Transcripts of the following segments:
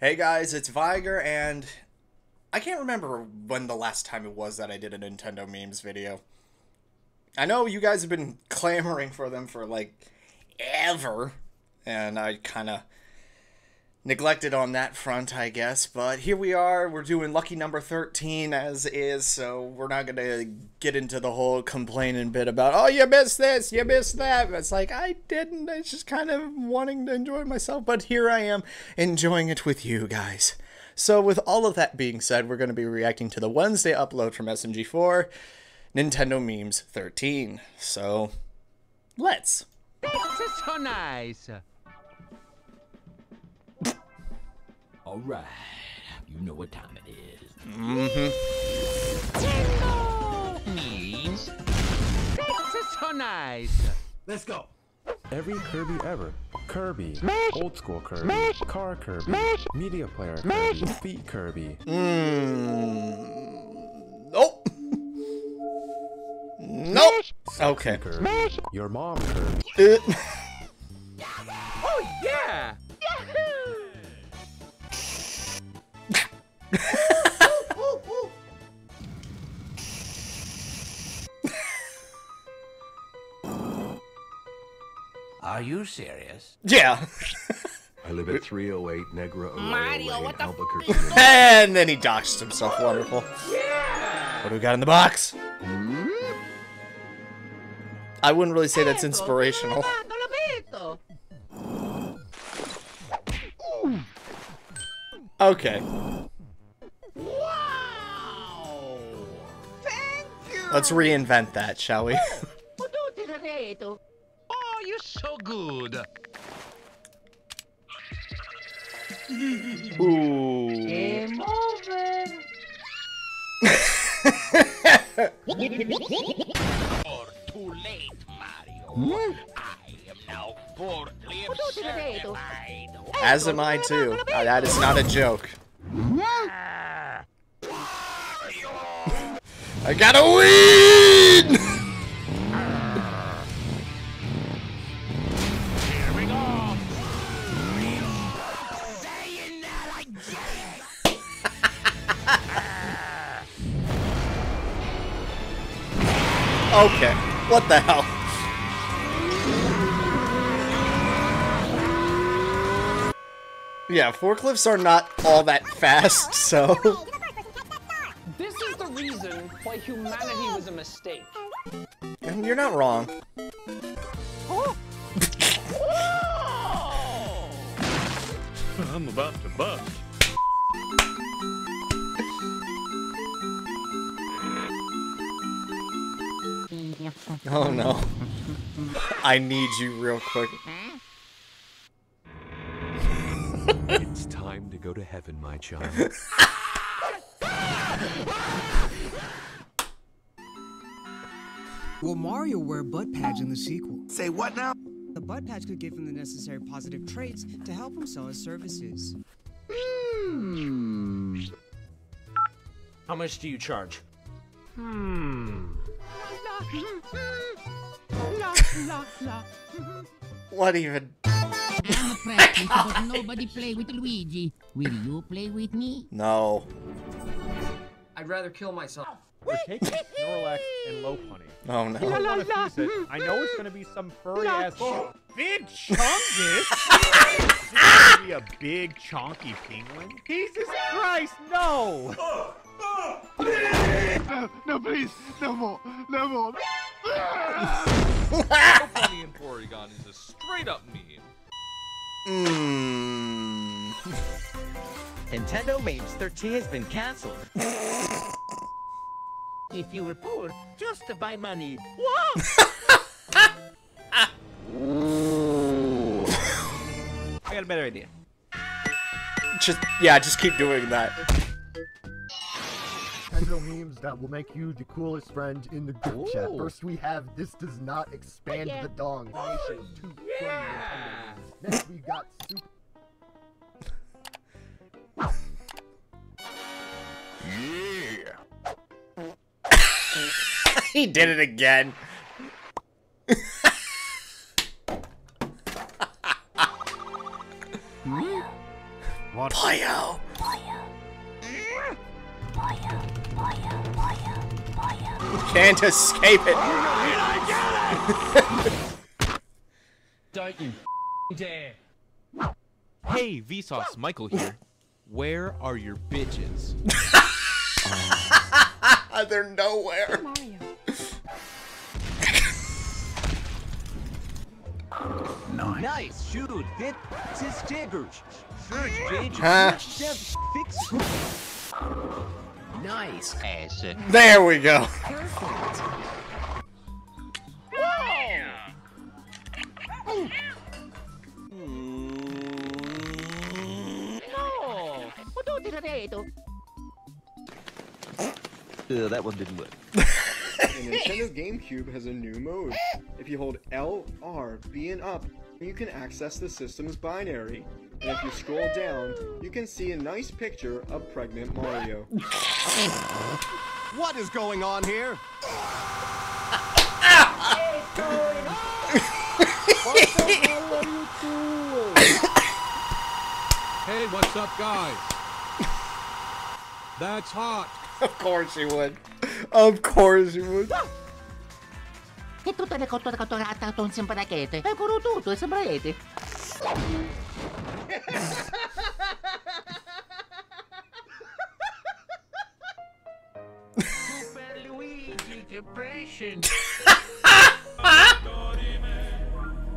Hey guys, it's Viger, and I can't remember when the last time it was that I did a Nintendo memes video. I know you guys have been clamoring for them for like ever, and I kind of neglected on that front, I guess. But here we are. We're doing lucky number 13 as is, so we're not going to get into the whole complaining bit about, oh, you missed this, you missed that. It's like, I didn't. I was just kind of wanting to enjoy myself, but here I am enjoying it with you guys. So, with all of that being said, we're going to be reacting to the Wednesday upload from SMG4, Nintendo Memes 13. So, let's. This is so nice. All right, you know what time it is. Mm-hmm. Memes. This is so nice. Let's go. Every Kirby ever. Kirby. Smash! Old school Kirby. Smash! Car Kirby. Smash! Media player Smash! Kirby. Feet Kirby. Mm. Nope. Nope. Okay. Kirby. Smash! Your mom Kirby. Serious? yeah. I live at 308 Negra Arroyo Mario, what the Albuquerque. is And then he doxed himself. Wonderful. Yeah! What do we got in the box? I wouldn't really say that's inspirational. Okay. Let's reinvent that, shall we? You're so good. Ooh. Or too late, Mario. Hmm? I am now forklift certified. As am I too. Uh, that is not a joke. Ah, I gotta win! Okay. What the hell? Yeah, forklifts are not all that fast, so. This is the reason why humanity was a mistake. You're not wrong. I'm about to bust. Oh no. I need you real quick. It's time to go to heaven, my child. Will Mario wear butt pads in the sequel? Say what now? The butt patch could give him the necessary positive traits to help him sell his services. Hmm. How much do you charge? Hmm. Mm-hmm. Mm-hmm. Mm-hmm. What even? I'm a practice, but nobody play with Luigi. Will you play with me? No. I'd rather kill myself. We're taking Snorlax and Lopunny. Oh I no. don't want to fuse it. I know it's gonna be some furry ass oh, big chungus. This is gonna be a big chonky penguin. Jesus Christ, no! No, please, no more, no more. Lopunny and Porygon is a straight up meme. Mmm. Nintendo Memes 13 has been cancelled. If you were poor, just to buy money. I got a better idea. Just yeah, just keep doing that. Nintendo memes that will make you the coolest friend in the group chat. First, we have this does not expand the dong. Nation. Two funny Nintendo memes. Next, we got super. he did it again. What? Pollo. Can't escape it. Don't you dare. Hey, Vsauce, Michael here. Where are your bitches? They're nowhere. Nice, shoot, fit, sis stickers. Search, bitch. Fix. Nice, ass. There we go. Perfect. Uh, that one didn't work. The Nintendo GameCube has a new mode. If you hold L, R, B, and up, you can access the system's binary. And if you scroll down, you can see a nice picture of pregnant Mario. What is going on here? Hey, what's up, guys? That's hot. Of course you would. Of course you would. Che tutte le cotto cotto gatta ton sembrachete. E pure tutto, sembrachete.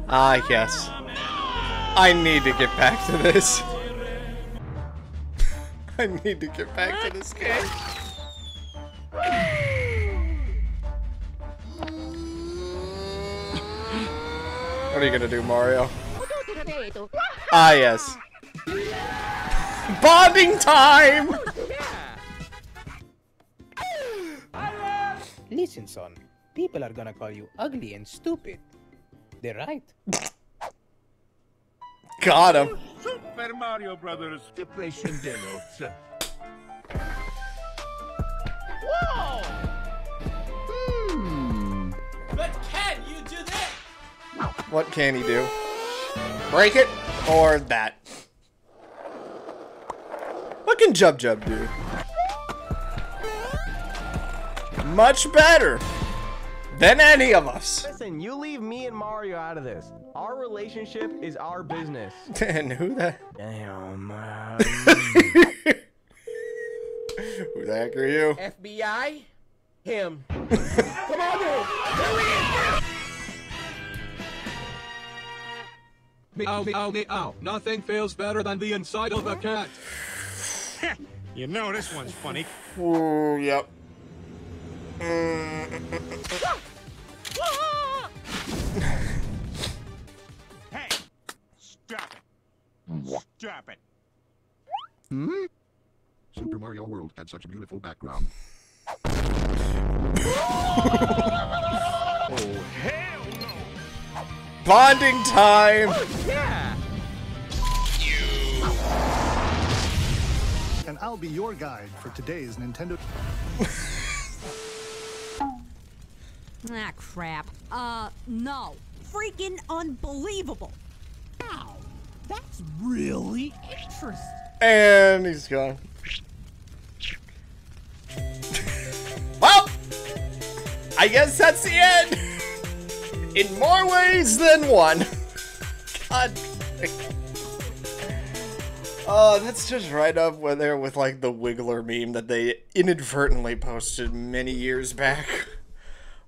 Ah, yes. I need to get back to this. I need to get back to this game. What are you gonna do, Mario? Ah, yes. Bonding time! Listen, son. People are gonna call you ugly and stupid. They're right. Got him. Super Mario Brothers. Depression Deluxe. But What can he do? Break it or that? What can Jub Jub do? Much better than any of us. Listen, you leave me and Mario out of this. Our relationship is our business. and who the Damn. Uh, who the heck are you? FBI? Him. Meow, meow, meow. Nothing feels better than the inside of a cat. You know this one's funny. Ooh, yep. Hey! Stop it! Stop it! Hmm? Super Mario World had such a beautiful background. Bonding time. Oh, Yeah. And I'll be your guide for today's Nintendo. Ah, crap. Uh, no. Freaking unbelievable. Wow. That's really interesting. And he's gone. well, I guess that's the end. In more ways than one. God. Oh, that's just right up with there with like the Wiggler meme that they inadvertently posted many years back.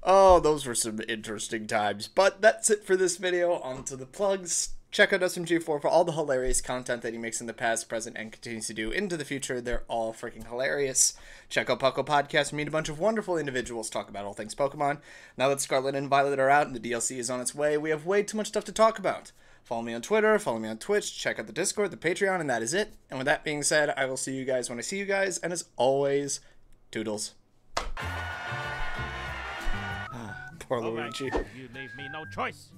Oh, those were some interesting times. But that's it for this video. On to the plugs. Check out SMG4 for all the hilarious content that he makes in the past, present, and continues to do into the future. They're all freaking hilarious. Check out PUCL Podcast meet a bunch of wonderful individuals talk about all things Pokemon. Now that Scarlet and Violet are out and the DLC is on its way, we have way too much stuff to talk about. Follow me on Twitter, follow me on Twitch, check out the Discord, the Patreon, and that is it. And with that being said, I will see you guys when I see you guys, and as always, Toodles. Ah, poor All right, Luigi. You leave me no choice.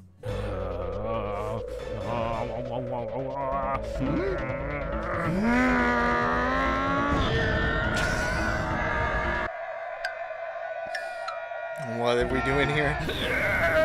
What are we doing here?